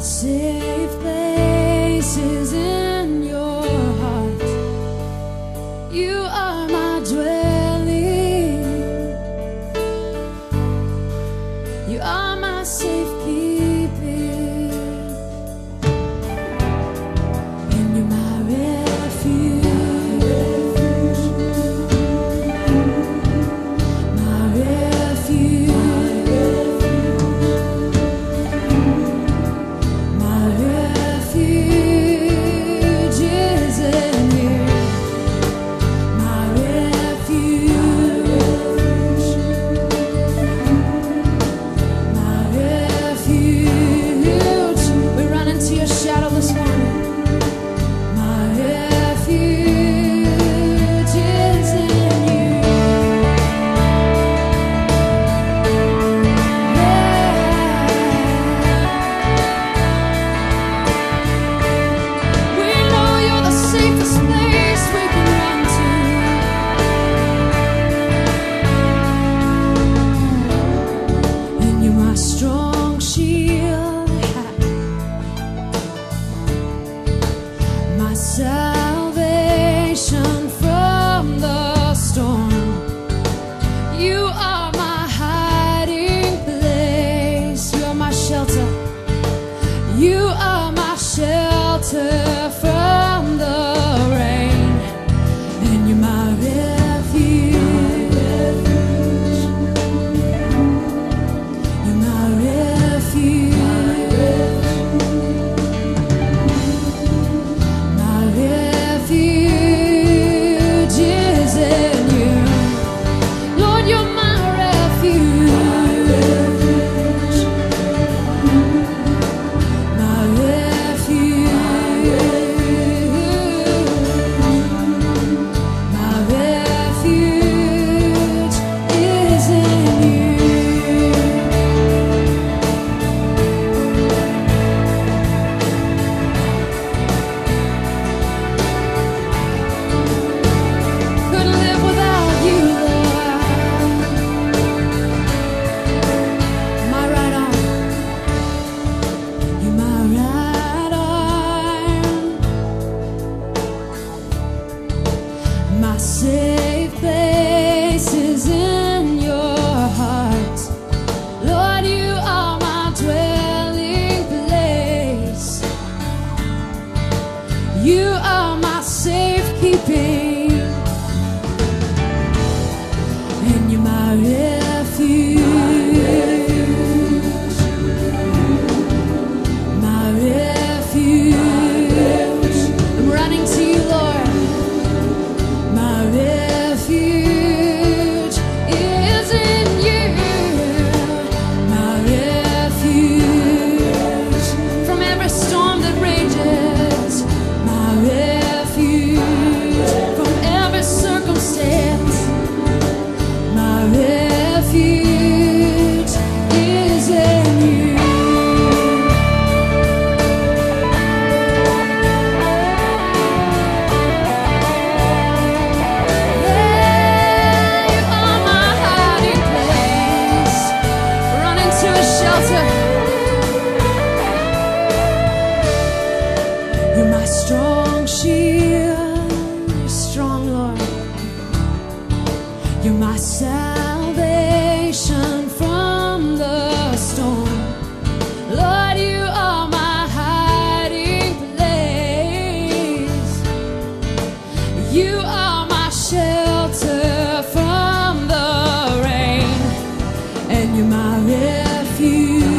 safe place is in You are my safekeeping, and you're my refuge.